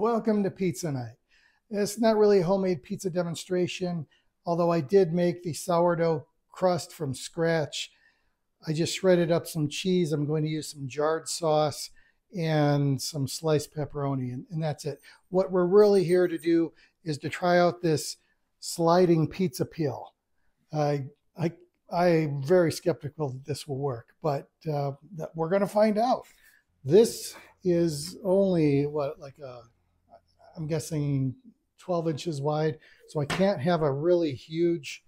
Welcome to Pizza Night. It's not really a homemade pizza demonstration, although I did make the sourdough crust from scratch. I just shredded up some cheese. I'm going to use some jarred sauce and some sliced pepperoni, and, and that's it. What we're really here to do is to try out this sliding pizza peel. I, I, I'm very skeptical that this will work, but uh, we're going to find out. This is only what like a I'm guessing 12 inches wide. So I can't have a really huge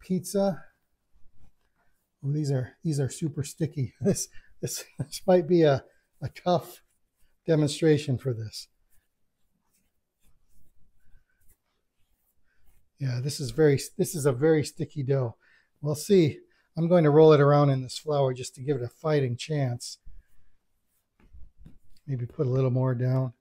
pizza. Oh, these are these are super sticky. This this this might be a, a tough demonstration for this. Yeah, this is very this is a very sticky dough. We'll see. I'm going to roll it around in this flour just to give it a fighting chance. Maybe put a little more down.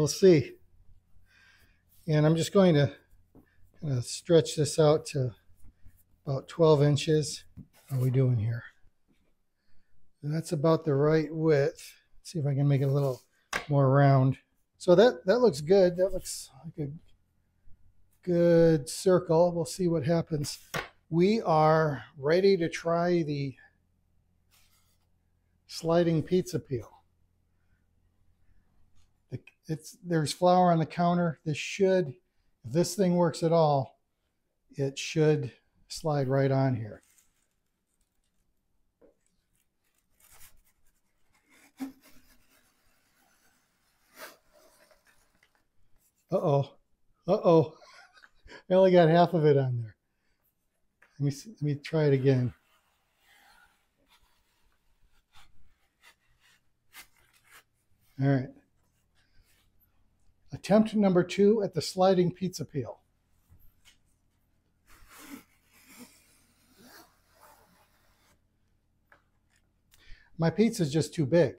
We'll see. And I'm just going to kind of stretch this out to about 12 inches. How are we doing here? And that's about the right width. Let's see if I can make it a little more round. So that, that looks good. That looks like a good circle. We'll see what happens. We are ready to try the sliding pizza peel. It's There's flour on the counter. This should, if this thing works at all, it should slide right on here. Uh-oh. Uh-oh. I only got half of it on there. Let me see, let me try it again. All right. Attempt number two at the sliding pizza peel. My pizza's just too big.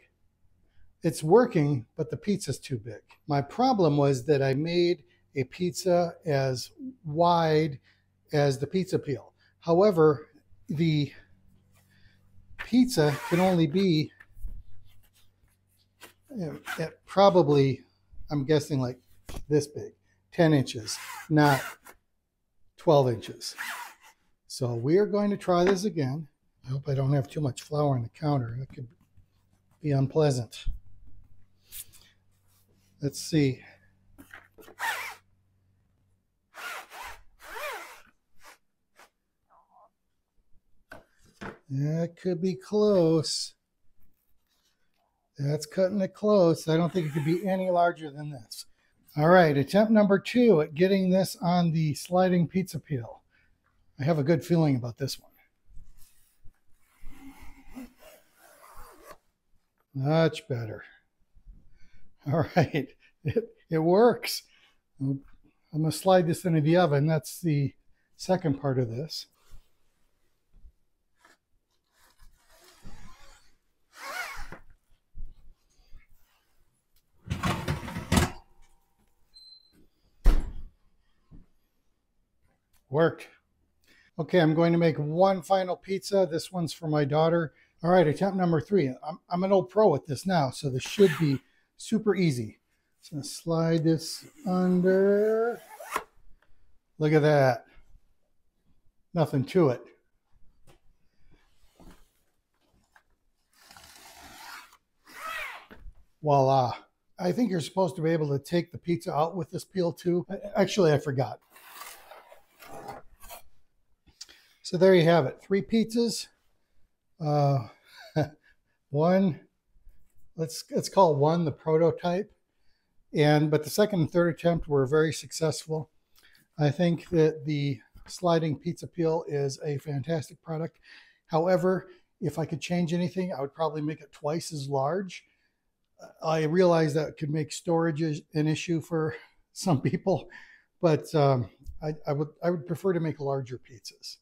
It's working, but the pizza's too big. My problem was that I made a pizza as wide as the pizza peel. However, the pizza can only be eh, at probably, I'm guessing like this big, 10 inches, not 12 inches. So we are going to try this again. I hope I don't have too much flour on the counter. That could be unpleasant. Let's see. That could be close. That's cutting it close. I don't think it could be any larger than this. All right, attempt number two at getting this on the sliding pizza peel. I have a good feeling about this one. Much better. All right, it, it works. I'm to slide this into the oven. That's the second part of this. Worked. Okay, I'm going to make one final pizza. This one's for my daughter. All right, attempt number three. I'm, I'm an old pro at this now, so this should be super easy. Just gonna slide this under. Look at that. Nothing to it. Voila. I think you're supposed to be able to take the pizza out with this peel too. Actually, I forgot. So there you have it. Three pizzas. Uh, one, let's let's call one the prototype. And but the second and third attempt were very successful. I think that the sliding pizza peel is a fantastic product. However, if I could change anything, I would probably make it twice as large. I realize that could make storage an issue for some people, but um, I, I, would I would prefer to make larger pizzas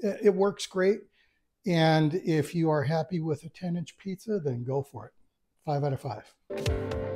it works great. And if you are happy with a 10 inch pizza, then go for it. Five out of five.